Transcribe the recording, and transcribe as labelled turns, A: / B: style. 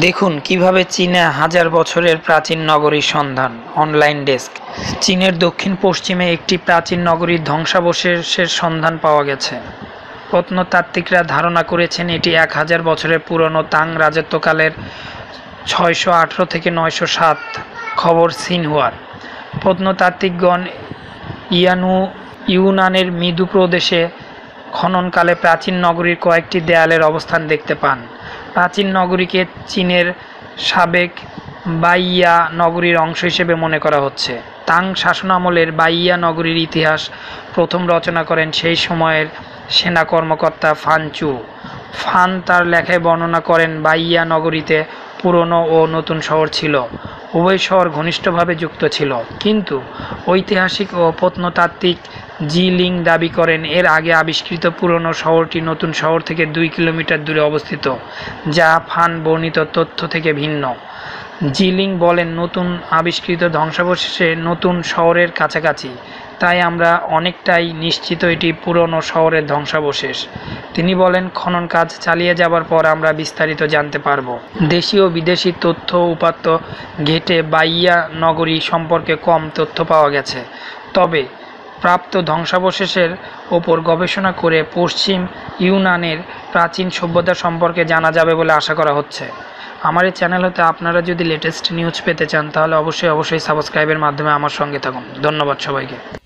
A: দেখুন কীভাবে চীনে হাজার বছরের প্রাচীন নগরীর সন্ধান অনলাইন ডেস্ক চীনের দক্ষিণ পশ্চিমে একটি প্রাচীন নগরীর ধ্বংসাবশেষের সন্ধান পাওয়া গেছে। প্রত্নতাত্ত্বিকরা ধারণা করেছেন এটি এক হাজার বছরের পুরনো তাং রাজত্বকালের ছয়শো আঠেরো থেকে নয়শো সাত খবর সিনহুয়ার। প্রত্নতাত্ত্বিকগণ ইয়ানু ইউনানের মৃদু প্রদেশে খননকালে প্রাচীন নগরীর কয়েকটি দেয়ালের অবস্থান দেখতে পান। প্রাচীন নগরীকে চীনের সাবেক বাইয়া নগরীর অংশ হিসেবে মনে করা হচ্ছে। তাং শাসনামলের বাইয়া নগরীর ইতিহাস প্রথম রচনা করেন সেই সময়ের সেনা কর্মকর্তা ফানচু ফান তার লেখায় বর্ণনা করেন, বাইয়া নগরীতে পুরনো ও নতুন শহর ছিল। উভয় শহর ঘনিষ্ঠভাবে যুক্ত ছিল। কিন্তু ঐতিহাসিক ও প্রত্নতাত্ত্বিক জি লিং দাবি করেন, এর আগে আবিষ্কৃত পুরনো শহরটি নতুন শহর থেকে দুই কিলোমিটার দূরে অবস্থিত, যা ফান বর্ণিত তথ্য থেকে ভিন্ন। জিলিং বলেন, নতুন আবিষ্কৃত ধ্বংসাবশেষে নতুন শহরের কাছাকাছি, তাই আমরা অনেকটাই নিশ্চিত এটি পুরনো শহরের ধ্বংসাবশেষ। তিনি বলেন, খনন কাজ চালিয়ে যাবার পর আমরা বিস্তারিত জানতে পারব। দেশি ও বিদেশি তথ্য উপাত্ত ঘেটে বাইয়া নগরী সম্পর্কে কম তথ্য পাওয়া গেছে। তবে প্রাপ্ত ধ্বংসাবশেষের ওপর গবেষণা করে পশ্চিম ইউনানের প্রাচীন সভ্যতা সম্পর্কে জানা যাবে বলে আশা করা হচ্ছে। আমার এই চ্যানেল হতে আপনারা যদি লেটেস্ট নিউজ পেতে চান, তাহলে অবশ্যই অবশ্যই সাবস্ক্রাইবের মাধ্যমে আমার সঙ্গে থাকুন। ধন্যবাদ সবাইকে।